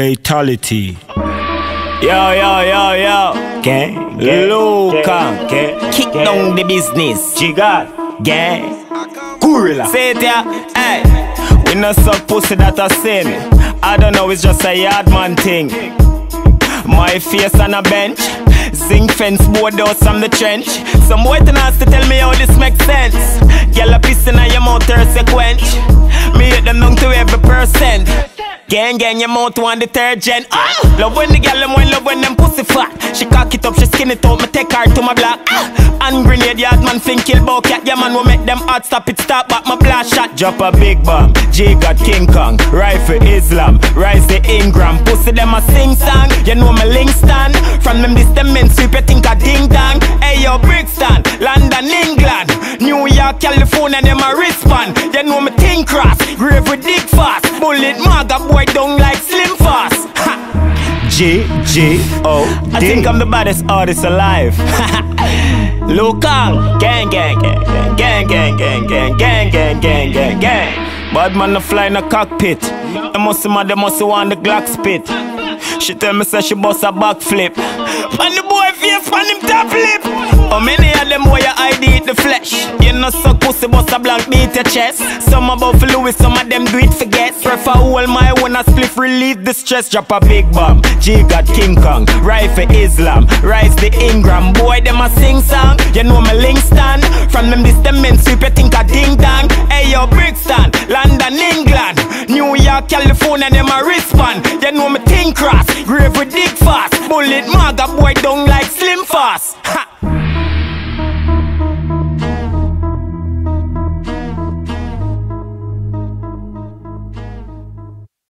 Fatality. Yo, yo, yo, yo. Gang, gang Luca. Gang, Kick down the business. Jigad. Gang. Gorilla. Say it yeah. Hey. We no suck pussy that a sin. I don't know, it's just a yard man thing. My face on a bench. Zinc fence board out from the trench. Some boy to to tell me how this makes sense. Girl a pissing on your mouth thirst quench. Me hit them down to every percent. Gang gang your mouth one detergent. Ah! Love when the girl them when love when them pussy fat. She cock it up, she skin it out, me take her to my block. Ah! And grenade yard man think kill cat. Yeah man will make them hot stop it stop but my blast shot. Drop a big bomb. J got King Kong. Rifle Islam. Rise the Ingram. Pussy them a sing song. You know my link stand. From them this them men sweep you think a ding dong. Hey yo Brixton, London, England. New York, California, them a respond. You know me think cross. Grave with dig fast. Bullet maga boy down like slim fast. G G O D. I think I'm the baddest artist alive. Kong, gang gang gang gang gang gang gang gang gang gang gang gang. Bad man no fly in a cockpit. They must mad, they must want the Glock spit. She tell me say she bust a backflip. And the boy face on him top lip. How many of them where you ID eat the flesh? You know suck pussy bust a blank beat your chest. Some about for Louis, some of them do it for guess. Prefer hold my one a spliff relieve the stress. Drop a big bomb. G got King Kong. Rifle Islam. Rise the Ingram. Boy them a sing song. You know my link stand. From them this them men sweep you think a ding dong. Hey yo Brixton, London, England. New York, California, them a respond. You know me think cross. Grave with dig fast. Bullet maga boy down like slim fast.